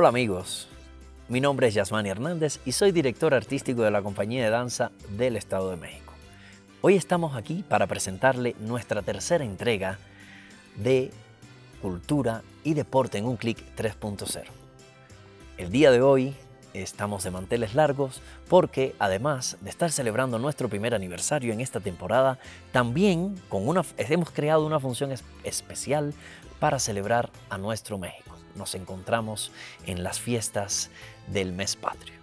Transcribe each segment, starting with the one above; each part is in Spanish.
Hola amigos, mi nombre es Yasmani Hernández y soy director artístico de la compañía de danza del Estado de México. Hoy estamos aquí para presentarle nuestra tercera entrega de Cultura y Deporte en un clic 3.0. El día de hoy estamos de manteles largos porque además de estar celebrando nuestro primer aniversario en esta temporada, también con una, hemos creado una función especial para celebrar a nuestro México. Nos encontramos en las fiestas del mes patrio.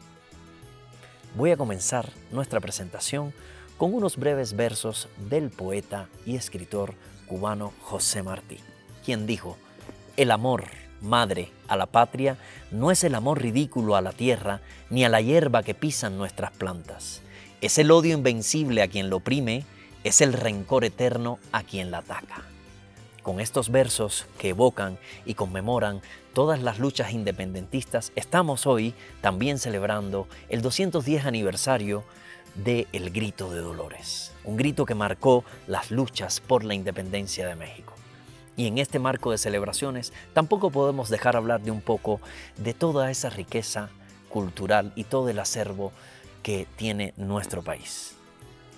Voy a comenzar nuestra presentación con unos breves versos del poeta y escritor cubano José Martí, quien dijo, el amor madre, a la patria, no es el amor ridículo a la tierra, ni a la hierba que pisan nuestras plantas. Es el odio invencible a quien lo oprime, es el rencor eterno a quien la ataca. Con estos versos que evocan y conmemoran todas las luchas independentistas, estamos hoy también celebrando el 210 aniversario de El Grito de Dolores, un grito que marcó las luchas por la independencia de México. Y en este marco de celebraciones tampoco podemos dejar hablar de un poco de toda esa riqueza cultural y todo el acervo que tiene nuestro país.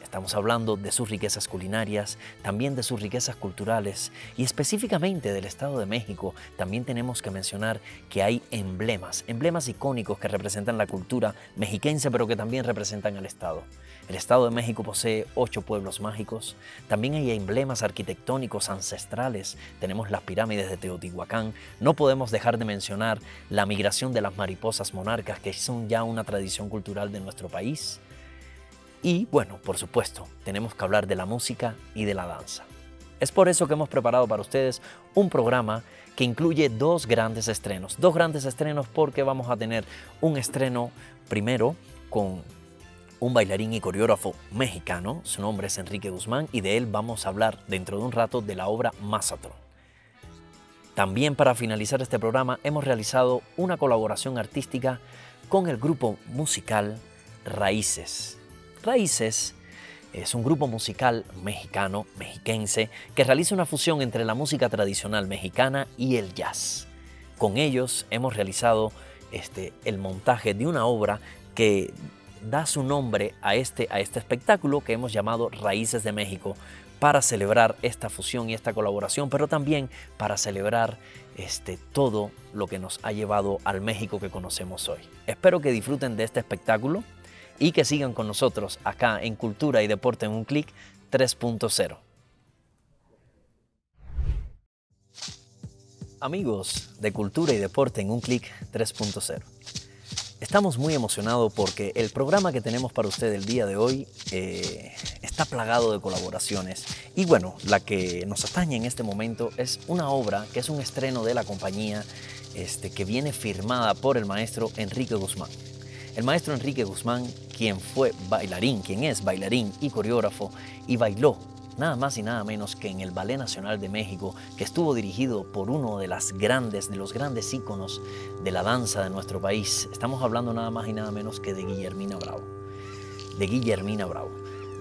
Estamos hablando de sus riquezas culinarias, también de sus riquezas culturales y específicamente del Estado de México. También tenemos que mencionar que hay emblemas, emblemas icónicos que representan la cultura mexiquense pero que también representan al Estado. El Estado de México posee ocho pueblos mágicos. También hay emblemas arquitectónicos ancestrales. Tenemos las pirámides de Teotihuacán. No podemos dejar de mencionar la migración de las mariposas monarcas, que son ya una tradición cultural de nuestro país. Y bueno, por supuesto, tenemos que hablar de la música y de la danza. Es por eso que hemos preparado para ustedes un programa que incluye dos grandes estrenos. Dos grandes estrenos porque vamos a tener un estreno primero con un bailarín y coreógrafo mexicano, su nombre es Enrique Guzmán y de él vamos a hablar dentro de un rato de la obra Mazatron. También para finalizar este programa hemos realizado una colaboración artística con el grupo musical Raíces. Raíces es un grupo musical mexicano, mexiquense, que realiza una fusión entre la música tradicional mexicana y el jazz. Con ellos hemos realizado este, el montaje de una obra que da su nombre a este, a este espectáculo que hemos llamado Raíces de México para celebrar esta fusión y esta colaboración, pero también para celebrar este, todo lo que nos ha llevado al México que conocemos hoy. Espero que disfruten de este espectáculo y que sigan con nosotros acá en Cultura y Deporte en un clic 3.0. Amigos de Cultura y Deporte en un clic 3.0. Estamos muy emocionados porque el programa que tenemos para usted el día de hoy eh, está plagado de colaboraciones. Y bueno, la que nos atañe en este momento es una obra que es un estreno de la compañía este, que viene firmada por el maestro Enrique Guzmán. El maestro Enrique Guzmán, quien fue bailarín, quien es bailarín y coreógrafo, y bailó nada más y nada menos que en el Ballet Nacional de México, que estuvo dirigido por uno de las grandes, de los grandes íconos de la danza de nuestro país. Estamos hablando nada más y nada menos que de Guillermina Bravo. De Guillermina Bravo.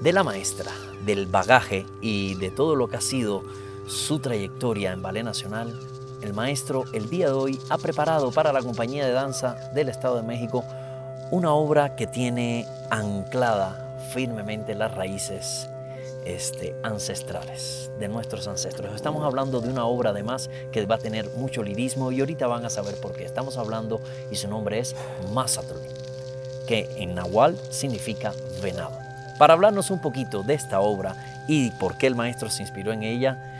De la maestra, del bagaje y de todo lo que ha sido su trayectoria en Ballet Nacional, el maestro el día de hoy ha preparado para la compañía de danza del Estado de México una obra que tiene anclada firmemente las raíces este, ancestrales, de nuestros ancestros. Estamos hablando de una obra además que va a tener mucho lirismo y ahorita van a saber por qué. Estamos hablando y su nombre es Mazatl, que en nahual significa venado. Para hablarnos un poquito de esta obra y por qué el maestro se inspiró en ella,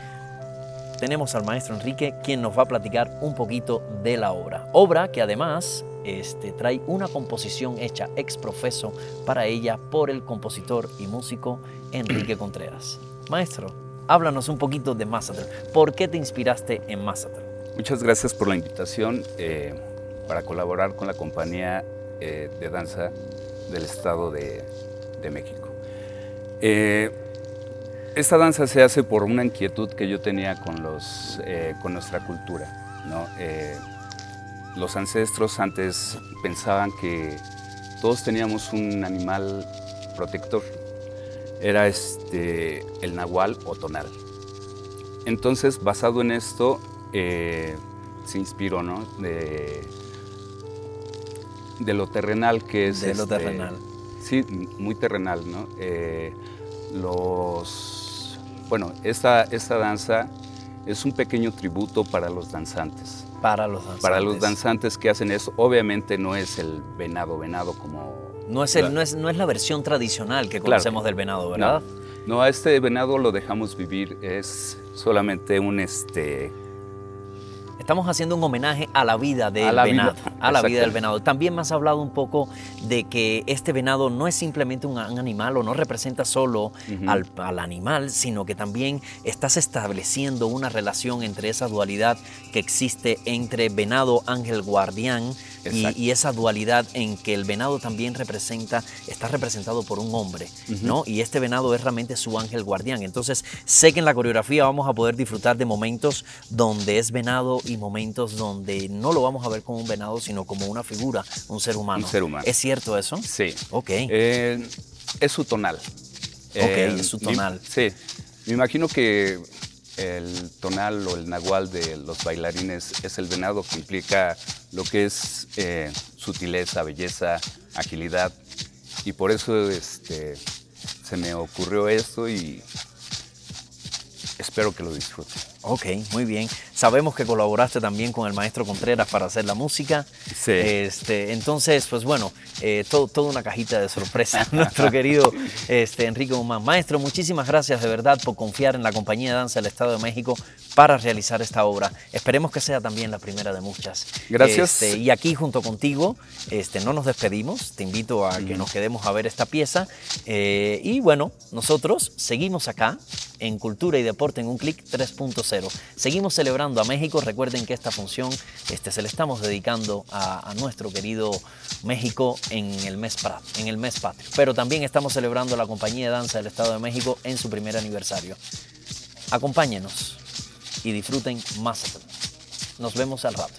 tenemos al maestro Enrique quien nos va a platicar un poquito de la obra. Obra que además este, trae una composición hecha ex profeso para ella por el compositor y músico Enrique Contreras. Maestro, háblanos un poquito de Massacre. ¿Por qué te inspiraste en Massacre? Muchas gracias por la invitación eh, para colaborar con la compañía eh, de danza del Estado de, México. Eh, esta danza se hace por una inquietud que yo tenía con, los, con nuestra cultura. ¿no? Los ancestros antes pensaban que todos teníamos un animal protector. Era este, el nahual o tonal. Entonces, basado en esto, eh, se inspiró, ¿no? De, de lo terrenal que es. De lo este, terrenal. Sí, muy terrenal, ¿no? Eh, los. Bueno, esta, esta danza es un pequeño tributo para los danzantes. Para los danzantes. Para los danzantes que hacen eso, obviamente no es el venado venado como... No es, el, no es, no es la versión tradicional que conocemos del venado, ¿verdad? No, no, a este venado lo dejamos vivir, es solamente un este Estamos haciendo un homenaje a la vida del venado, a la vida del venado. También me has hablado un poco de que este venado no es simplemente un animal o no representa solo al, al, animal, sino que también estás estableciendo una relación entre esa dualidad que existe entre venado, ángel, guardián y, esa dualidad en que el venado también representa, está representado por un hombre, ¿no? Y este venado es realmente su ángel guardián. Entonces, sé que en la coreografía vamos a poder disfrutar de momentos donde es venado y momentos donde no lo vamos a ver como un venado, sino como una figura, un ser humano. Un ser humano. ¿Es cierto eso? Sí. Ok. Eh, es su tonal. Ok, eh, es su tonal. sí. Me imagino que el tonal o el nahual de los bailarines es el venado que implica lo que es eh, sutileza, belleza, agilidad. Y por eso este, se me ocurrió esto y espero que lo disfruten. Ok, muy bien. Sabemos que colaboraste también con el maestro Contreras para hacer la música. Sí. Este, entonces, pues bueno, eh, todo, toda una cajita de sorpresa. Nuestro querido este, Enrique Guzmán. Maestro, muchísimas gracias de verdad por confiar en la compañía de danza del Estado de México para realizar esta obra. Esperemos que sea también la primera de muchas. Gracias. Este, y aquí junto contigo, este, no nos despedimos. Te invito a que nos quedemos a ver esta pieza. Eh, y bueno, nosotros seguimos acá en Cultura y Deporte en un clic 3.0. Seguimos celebrando a México. Recuerden que esta función este, se le estamos dedicando a, nuestro querido México en el, mes, en el mes patrio. Pero también estamos celebrando la Compañía de Danza del Estado de México en su primer aniversario. Acompáñenos y disfruten más. Nos vemos al rato.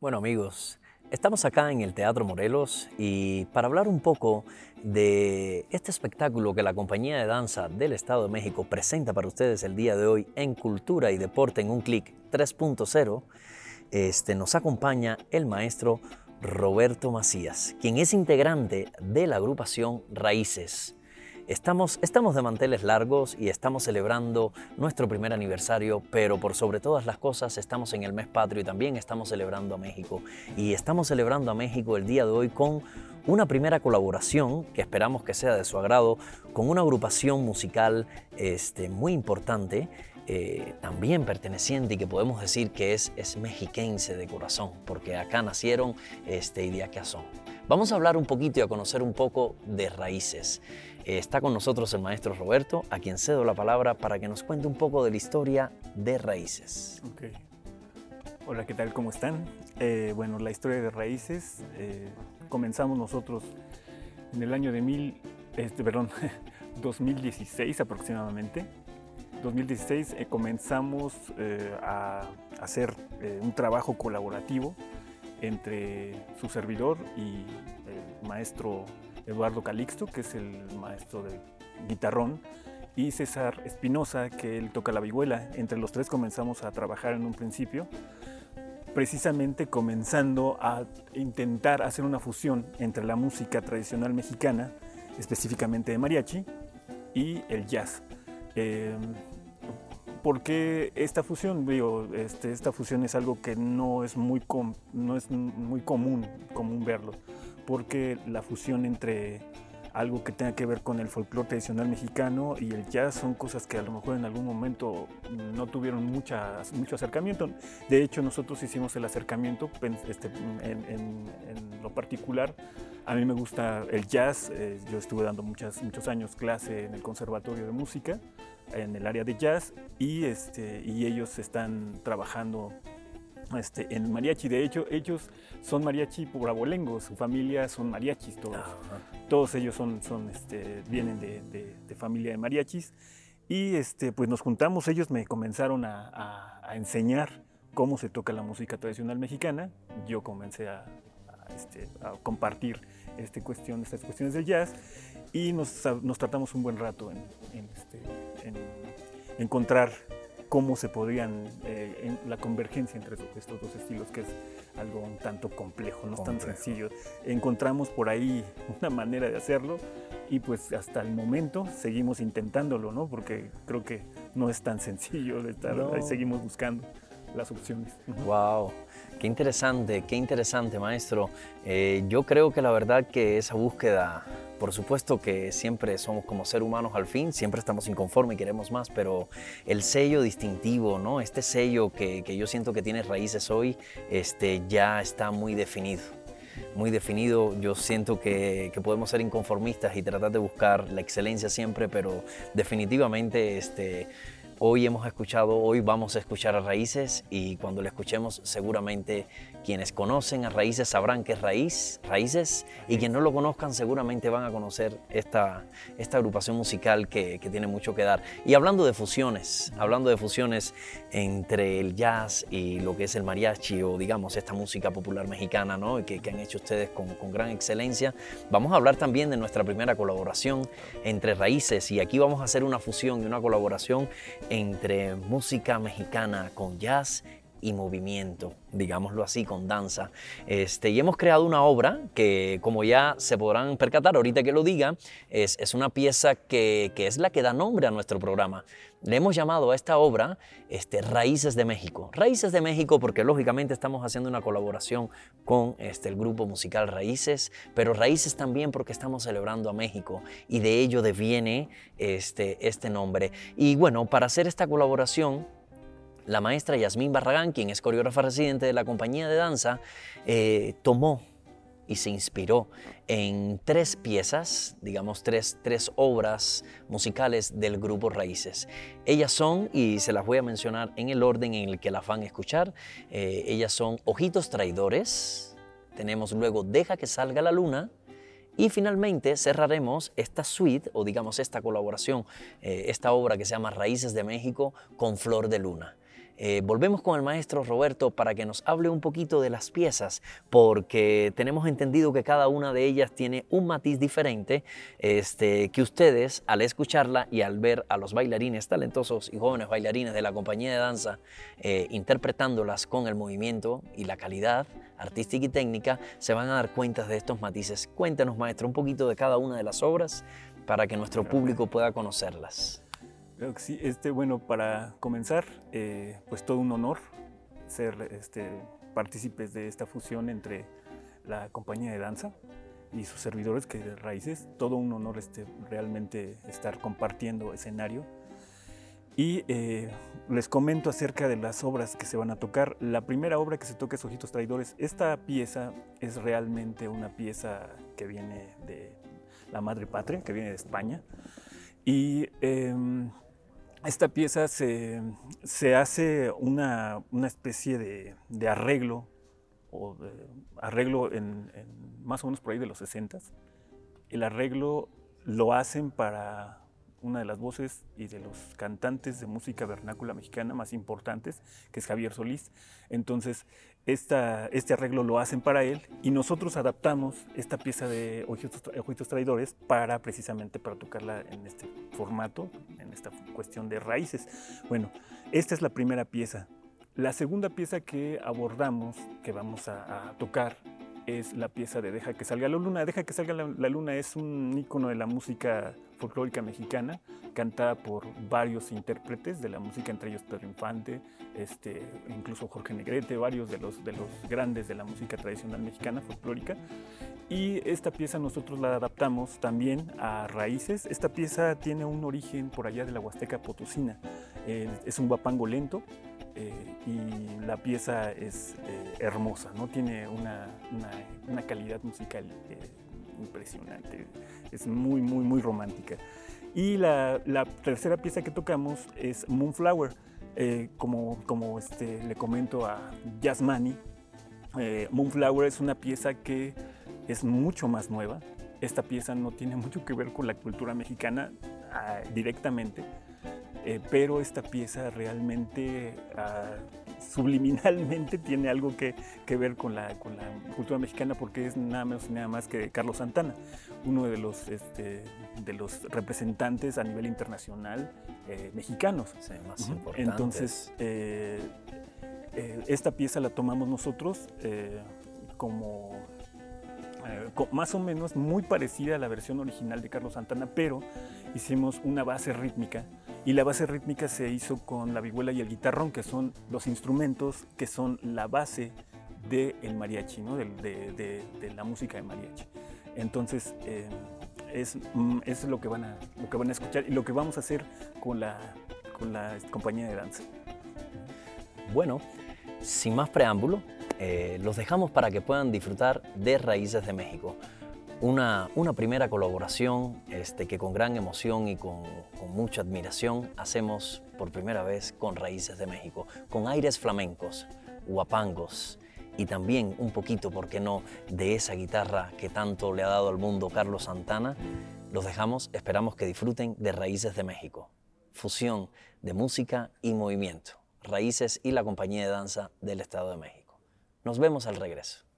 Bueno amigos, estamos acá en el Teatro Morelos y para hablar un poco de este espectáculo que la compañía de danza del Estado de México presenta para ustedes el día de hoy en Cultura y Deporte en un clic 3.0, este, nos acompaña el maestro Roberto Macías, quien es integrante de la agrupación Raíces. Estamos, estamos de manteles largos y estamos celebrando nuestro primer aniversario, pero por sobre todas las cosas estamos en el mes patrio y también estamos celebrando a México. Y estamos celebrando a México el día de hoy con una primera colaboración que esperamos que sea de su agrado con una agrupación musical este, muy importante, eh, también perteneciente y que podemos decir que es, es mexiquense de corazón, porque acá nacieron este, y de acá son. Vamos a hablar un poquito y a conocer un poco de raíces. Eh, está con nosotros el maestro Roberto, a quien cedo la palabra para que nos cuente un poco de la historia de Raíces. Hola, ¿qué tal? ¿Cómo están? Eh, bueno, la historia de Raíces eh, comenzamos nosotros en el año de mil, este, perdón, 2016 aproximadamente. 2016 comenzamos a hacer un trabajo colaborativo entre su servidor y el maestro Eduardo Calixto, que es el maestro de guitarrón, y César Espinosa, que él toca la vihuela. Entre los tres comenzamos a trabajar en un principio, precisamente comenzando a intentar hacer una fusión entre la música tradicional mexicana, específicamente de mariachi, y el jazz. Eh, ¿Por qué esta fusión? Digo, este, esta fusión es algo que no es muy, no es muy común, común verlo porque la fusión entre algo que tenga que ver con el folclore tradicional mexicano y el jazz son cosas que a lo mejor en algún momento no tuvieron mucho acercamiento. De hecho, nosotros hicimos el acercamiento este, en, lo particular. A mí me gusta el jazz, eh, yo estuve dando muchas, muchos años clase en el Conservatorio de Música, en el área de jazz, y, este, y ellos están trabajando este, en mariachi. De hecho, ellos son mariachi por abolengo, su familia son mariachis todos. Todos ellos son, son, este, vienen de, familia de mariachis. Y este, pues nos juntamos, ellos me comenzaron a, enseñar cómo se toca la música tradicional mexicana. Yo comencé a, este, compartir este cuestión, estas cuestiones del jazz y nos, tratamos un buen rato en, en encontrar cómo se podrían, eh, la convergencia entre estos dos estilos, que es algo un tanto complejo, no es tan sencillo. Encontramos por ahí una manera de hacerlo y pues hasta el momento seguimos intentándolo, ¿no? Porque creo que no es tan sencillo de estar, ahí seguimos buscando las opciones. Wow, qué interesante, qué interesante, maestro. Eh, yo creo que la verdad que esa búsqueda por supuesto que siempre somos como ser humanos al fin, siempre estamos inconformes y queremos más, pero el sello distintivo, ¿no? este sello que, yo siento que tiene raíces hoy, este, ya está muy definido muy definido. Yo siento que, que, podemos ser inconformistas y tratar de buscar la excelencia siempre, pero definitivamente este, Hoy hemos escuchado, hoy vamos a escuchar a Raíces y cuando lo escuchemos seguramente quienes conocen a Raíces sabrán que es Raíz, Raíces y quienes no lo conozcan seguramente van a conocer esta, esta agrupación musical que, que, tiene mucho que dar. Y hablando de fusiones, hablando de fusiones entre el jazz y lo que es el mariachi o digamos esta música popular mexicana ¿no? que, que han hecho ustedes con, con gran excelencia, vamos a hablar también de nuestra primera colaboración entre Raíces y aquí vamos a hacer una fusión y una colaboración entre música mexicana con jazz y movimiento, digámoslo así, con danza. Este, y hemos creado una obra que, como ya se podrán percatar ahorita que lo diga, es, es una pieza que, que, es la que da nombre a nuestro programa. Le hemos llamado a esta obra este, Raíces de México. Raíces de México porque lógicamente estamos haciendo una colaboración con este, el grupo musical Raíces, pero Raíces también porque estamos celebrando a México y de ello deviene este, este nombre. Y bueno, para hacer esta colaboración la maestra Yasmín Barragán, quien es coreógrafa residente de la compañía de danza, eh, tomó y se inspiró en tres piezas, digamos tres, tres, obras musicales del grupo Raíces. Ellas son, y se las voy a mencionar en el orden en el que las van a escuchar, eh, ellas son Ojitos Traidores, tenemos luego Deja que salga la luna, y finalmente cerraremos esta suite, o digamos esta colaboración, eh, esta obra que se llama Raíces de México con Flor de Luna. Eh, volvemos con el maestro Roberto para que nos hable un poquito de las piezas, porque tenemos entendido que cada una de ellas tiene un matiz diferente, este, que ustedes al escucharla y al ver a los bailarines talentosos y jóvenes bailarines de la compañía de danza eh, interpretándolas con el movimiento y la calidad artística y técnica, se van a dar cuenta de estos matices. Cuéntenos, maestro, un poquito de cada una de las obras para que nuestro público pueda conocerlas. Creo que sí. Este, bueno, para comenzar, eh, pues todo un honor ser este, partícipes de esta fusión entre la compañía de danza y sus servidores que de raíces. Todo un honor este, realmente estar compartiendo escenario. Y eh, les comento acerca de las obras que se van a tocar. La primera obra que se toca es Ojitos Traidores. Esta pieza es realmente una pieza que viene de la madre patria, que viene de España. Y em, esta pieza se, hace una, especie de, arreglo, o arreglo en, más o menos por ahí de los 60. El arreglo lo hacen para una de las voces y de los cantantes de música vernácula mexicana más importantes, que es Javier Solís. Entonces, esta, este arreglo lo hacen para él y nosotros adaptamos esta pieza de Ojitos, Traidores para precisamente para tocarla en este formato, en esta cuestión de raíces. Bueno, esta es la primera pieza. La segunda pieza que abordamos, que vamos a, tocar, es la pieza de Deja que salga la luna. Deja que salga la, luna es un ícono de la música folclórica mexicana, cantada por varios intérpretes de la música, entre ellos Pedro Infante, este, incluso Jorge Negrete, varios de los, de los grandes de la música tradicional mexicana folclórica. Y esta pieza nosotros la adaptamos también a raíces. Esta pieza tiene un origen por allá de la Huasteca Potosina. Eh, es un guapango lento, eh, y la pieza es eh, hermosa, ¿no? tiene una, una, calidad musical impresionante, es muy, muy, muy romántica. Y la, la tercera pieza que tocamos es Moonflower. Eh, como, como este, le comento a Jasmani, eh, Moonflower es una pieza que es mucho más nueva. Esta pieza no tiene mucho que ver con la cultura mexicana ah, directamente, eh, pero esta pieza realmente ah, subliminalmente tiene algo que, que ver con la, con la, cultura mexicana porque es nada menos y nada más que Carlos Santana, uno de los, este, de los representantes a nivel internacional eh, mexicanos. más importantes. Entonces, eh, eh, esta pieza la tomamos nosotros como más o menos muy parecida a la versión original de Carlos Santana, pero hicimos una base rítmica y la base rítmica se hizo con la vihuela y el guitarrón, que son los instrumentos que son la base del mariachi, ¿no? de, de, la música de mariachi. Entonces, eh, es, mm, es, lo, que van a, lo que van a escuchar y lo que vamos a hacer con la, con la compañía de danza. Bueno, sin más preámbulo, eh, los dejamos para que puedan disfrutar de Raíces de México una, primera colaboración este, que con gran emoción y con, con, mucha admiración hacemos por primera vez con Raíces de México, con aires flamencos, guapangos y también un poquito, ¿por qué no?, de esa guitarra que tanto le ha dado al mundo Carlos Santana. Los dejamos, esperamos que disfruten de Raíces de México, fusión de música y movimiento, Raíces y la compañía de danza del Estado de México. Nos vemos al regreso.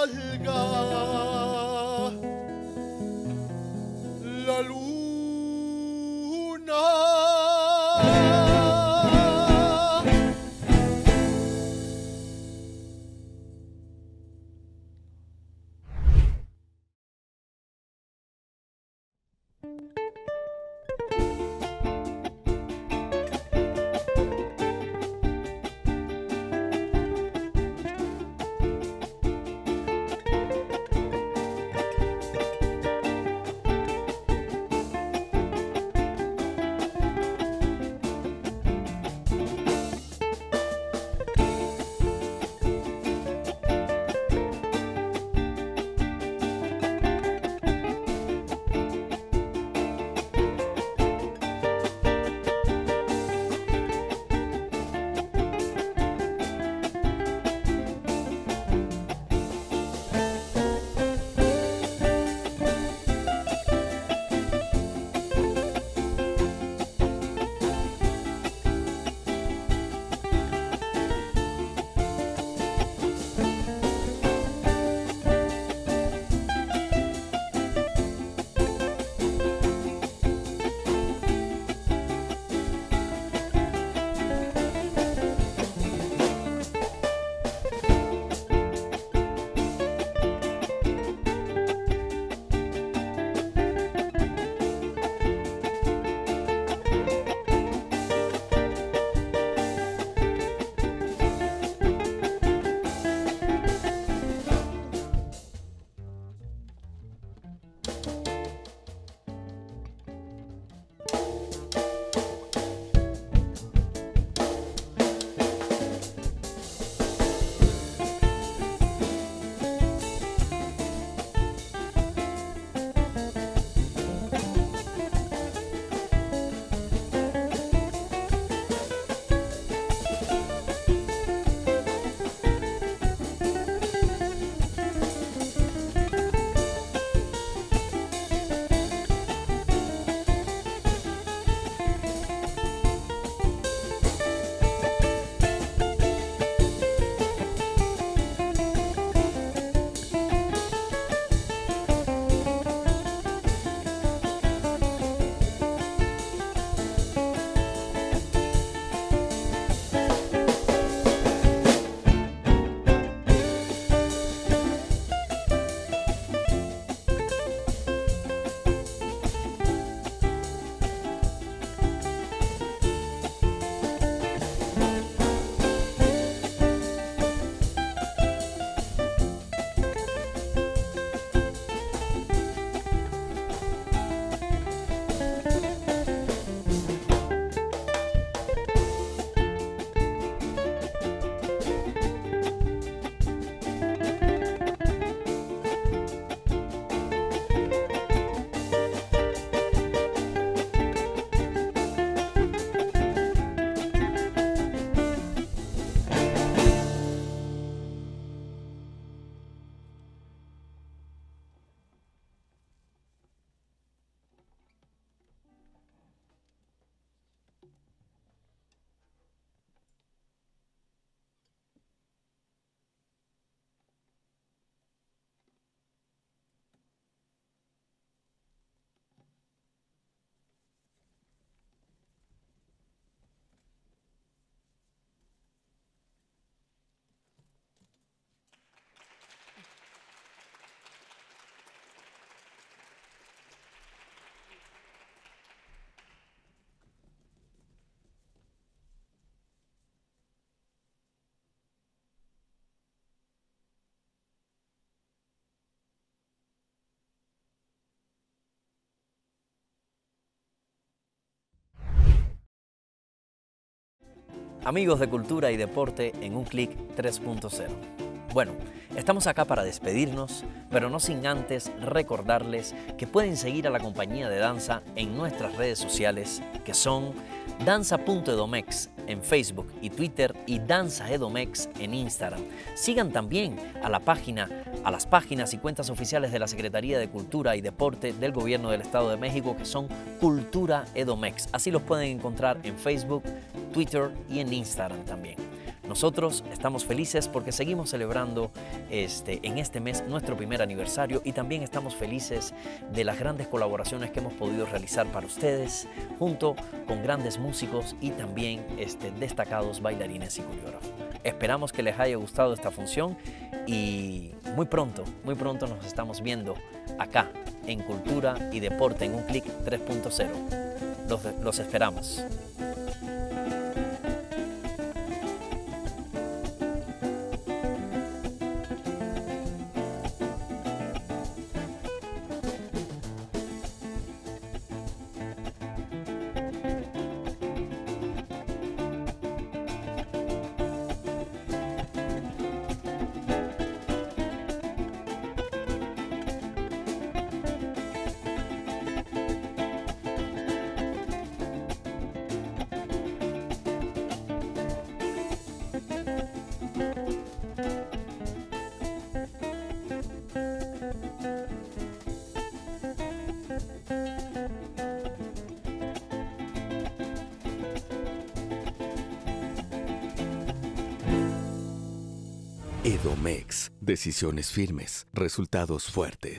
Salga Amigos de Cultura y Deporte en un clic 3.0. Bueno, estamos acá para despedirnos, pero no sin antes recordarles que pueden seguir a la compañía de danza en nuestras redes sociales, que son danza.edomex en Facebook y Twitter y danzaedomex en Instagram. Sigan también a la página, a las páginas y cuentas oficiales de la Secretaría de Cultura y Deporte del Gobierno del Estado de México, que son Cultura Edomex. Así los pueden encontrar en Facebook, Twitter y en Instagram también. Nosotros estamos felices porque seguimos celebrando este, en este mes nuestro primer aniversario y también estamos felices de las grandes colaboraciones que hemos podido realizar para ustedes junto con grandes músicos y también este, destacados bailarines y coreógrafos. Esperamos que les haya gustado esta función y muy pronto, muy pronto nos estamos viendo acá en Cultura y Deporte en un clic 3.0. Los, los esperamos. Decisiones firmes, resultados fuertes.